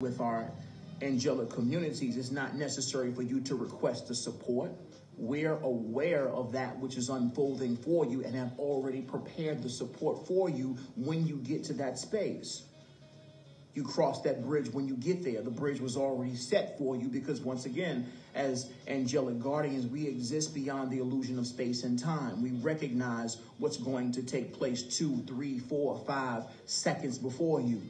with our angelic communities, it's not necessary for you to request the support. We're aware of that which is unfolding for you and have already prepared the support for you when you get to that space. You cross that bridge when you get there. The bridge was already set for you because, once again, as angelic guardians, we exist beyond the illusion of space and time. We recognize what's going to take place two, three, four, five seconds before you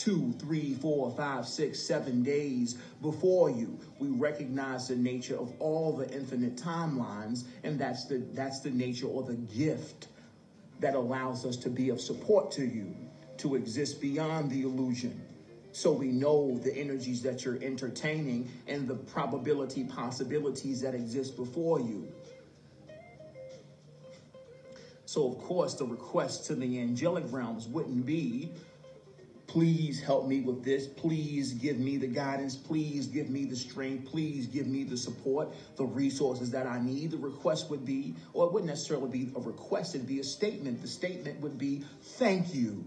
two, three, four, five, six, seven days before you. We recognize the nature of all the infinite timelines, and that's the that's the nature or the gift that allows us to be of support to you, to exist beyond the illusion. So we know the energies that you're entertaining and the probability possibilities that exist before you. So, of course, the request to the angelic realms wouldn't be Please help me with this. Please give me the guidance. Please give me the strength. Please give me the support, the resources that I need. The request would be, or it wouldn't necessarily be a request, it'd be a statement. The statement would be, Thank you.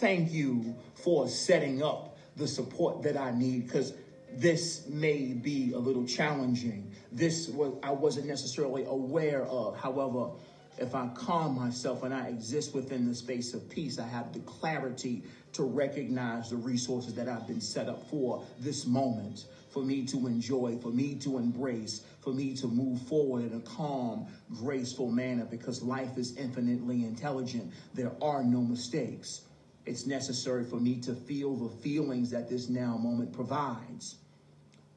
Thank you for setting up the support that I need because this may be a little challenging. This was I wasn't necessarily aware of. However, if I calm myself and I exist within the space of peace, I have the clarity to recognize the resources that I've been set up for this moment, for me to enjoy, for me to embrace, for me to move forward in a calm, graceful manner because life is infinitely intelligent. There are no mistakes. It's necessary for me to feel the feelings that this now moment provides.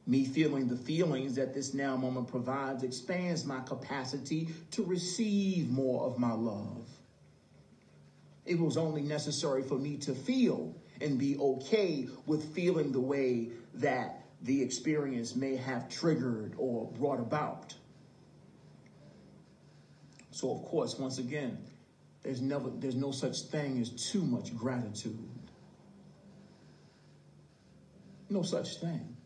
Me feeling the feelings that this now moment provides expands my capacity to receive more of my love. It was only necessary for me to feel and be okay with feeling the way that the experience may have triggered or brought about. So of course, once again, there's never there's no such thing as too much gratitude. No such thing.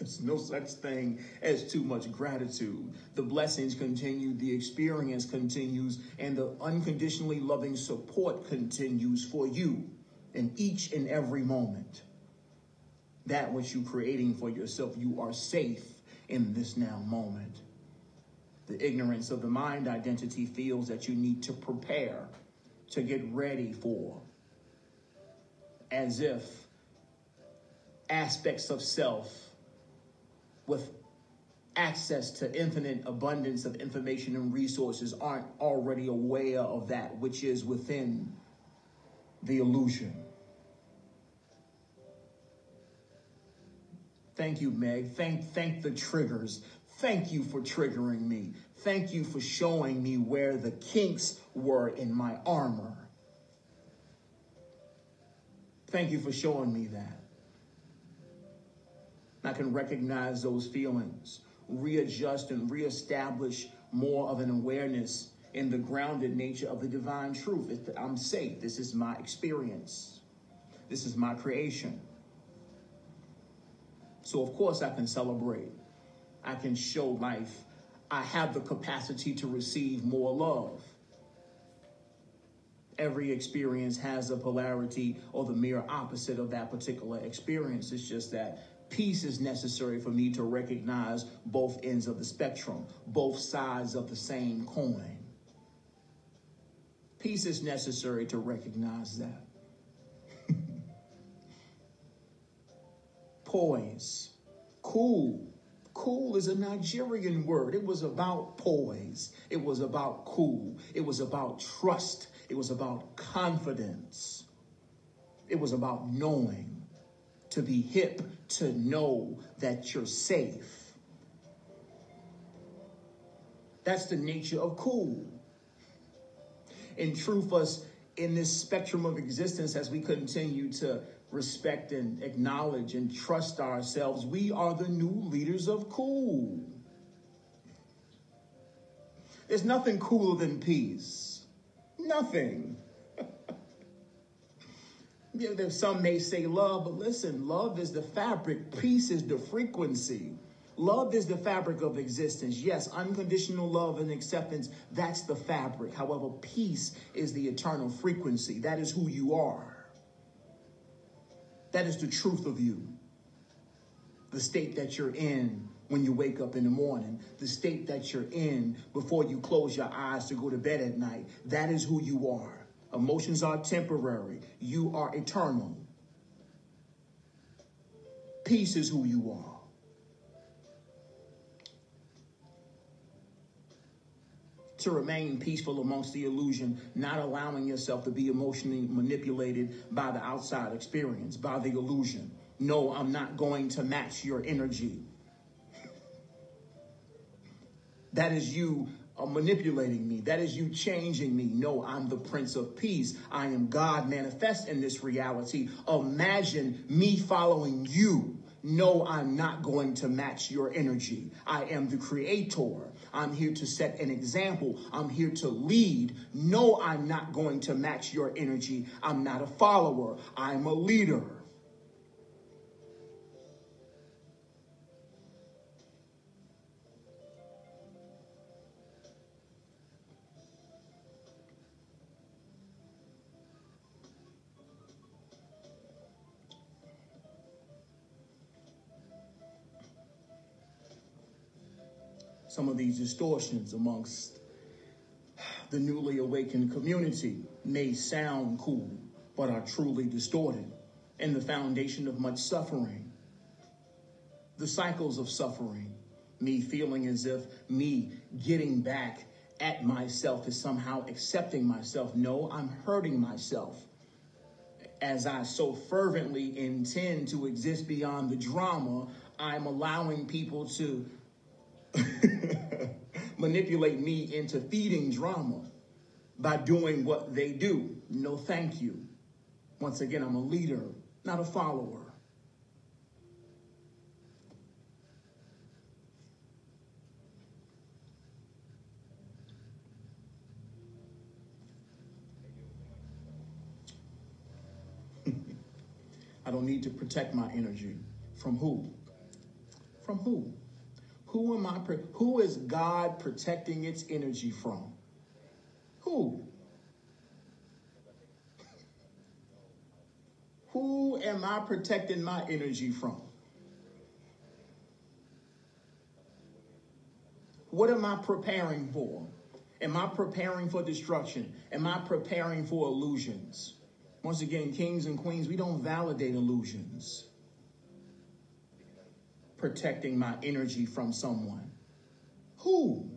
There's no such thing as too much gratitude. The blessings continue, the experience continues, and the unconditionally loving support continues for you in each and every moment. That which you're creating for yourself, you are safe in this now moment. The ignorance of the mind identity feels that you need to prepare, to get ready for, as if aspects of self with access to infinite abundance of information and resources aren't already aware of that which is within the illusion. Thank you, Meg. Thank, thank the triggers. Thank you for triggering me. Thank you for showing me where the kinks were in my armor. Thank you for showing me that. I can recognize those feelings, readjust and reestablish more of an awareness in the grounded nature of the divine truth. I'm safe. This is my experience. This is my creation. So, of course, I can celebrate. I can show life. I have the capacity to receive more love. Every experience has a polarity or the mirror opposite of that particular experience. It's just that Peace is necessary for me to recognize both ends of the spectrum, both sides of the same coin. Peace is necessary to recognize that. poise, cool. Cool is a Nigerian word. It was about poise. It was about cool. It was about trust. It was about confidence. It was about knowing to be hip, to know that you're safe. That's the nature of cool. In truth, us in this spectrum of existence, as we continue to respect and acknowledge and trust ourselves, we are the new leaders of cool. There's nothing cooler than peace. Nothing. You know, some may say love, but listen, love is the fabric, peace is the frequency. Love is the fabric of existence. Yes, unconditional love and acceptance, that's the fabric. However, peace is the eternal frequency. That is who you are. That is the truth of you. The state that you're in when you wake up in the morning, the state that you're in before you close your eyes to go to bed at night. That is who you are. Emotions are temporary. You are eternal. Peace is who you are. to remain peaceful amongst the illusion, not allowing yourself to be emotionally manipulated by the outside experience, by the illusion. No, I'm not going to match your energy. That is you manipulating me. That is you changing me. No, I'm the Prince of Peace. I am God manifest in this reality. Imagine me following you. No, I'm not going to match your energy. I am the creator. I'm here to set an example. I'm here to lead. No, I'm not going to match your energy. I'm not a follower. I'm a leader. Some of these distortions amongst the newly awakened community may sound cool, but are truly distorted and the foundation of much suffering. The cycles of suffering, me feeling as if me getting back at myself is somehow accepting myself. No, I'm hurting myself as I so fervently intend to exist beyond the drama, I'm allowing people to manipulate me into feeding drama by doing what they do. No, thank you. Once again, I'm a leader, not a follower. I don't need to protect my energy. From who? From who? Who am I? Who is God protecting its energy from? Who? Who am I protecting my energy from? What am I preparing for? Am I preparing for destruction? Am I preparing for illusions? Once again, kings and queens, we don't validate illusions protecting my energy from someone. Who?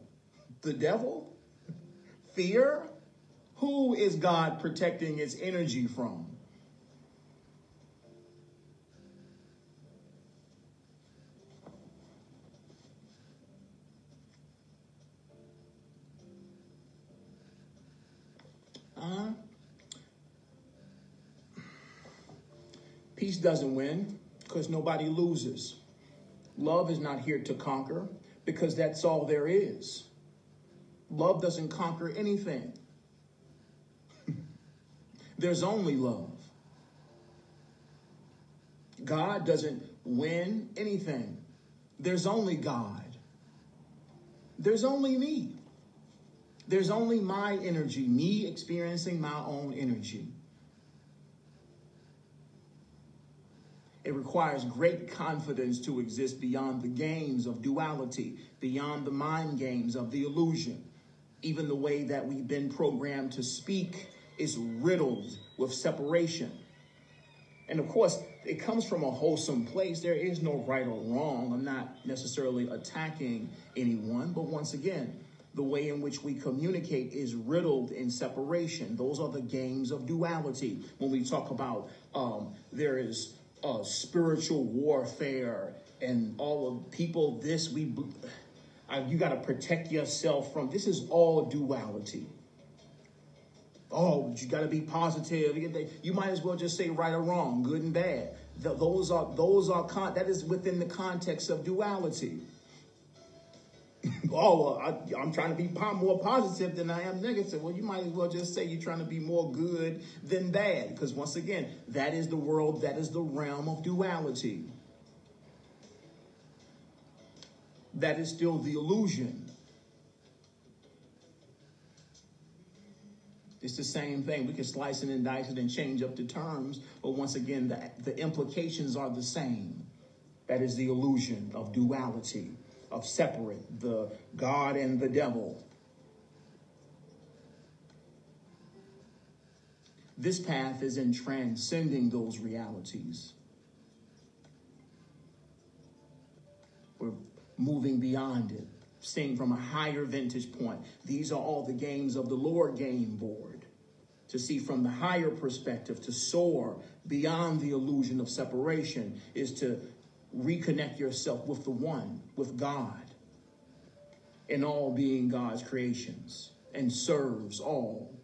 The devil? Fear? Who is God protecting its energy from? Peace doesn't win because nobody loses. Love is not here to conquer because that's all there is. Love doesn't conquer anything. There's only love. God doesn't win anything. There's only God. There's only me. There's only my energy, me experiencing my own energy. It requires great confidence to exist beyond the games of duality, beyond the mind games of the illusion. Even the way that we've been programmed to speak is riddled with separation. And of course, it comes from a wholesome place. There is no right or wrong. I'm not necessarily attacking anyone, but once again, the way in which we communicate is riddled in separation. Those are the games of duality. When we talk about um, there is uh, spiritual warfare and all of people this we uh, you got to protect yourself from this is all duality. Oh you got to be positive. You might as well just say right or wrong good and bad. Those are those are con- that is within the context of duality oh, I, am trying to be more positive than I am negative. Well, you might as well just say you're trying to be more good than bad. Because once again, that is the world, that is the realm of duality. that is still the illusion. It's the same thing. We can slice it and dice it and change up the terms, but once again, the, the implications are the same. That is the illusion of duality, of separate, the God and the devil. This path is in transcending those realities. We're moving beyond it, seeing from a higher vantage point. These are all the games of the Lord game board. To see from the higher perspective, to soar beyond the illusion of separation, is to reconnect yourself with the one, with God, and all being God's creations, and serves all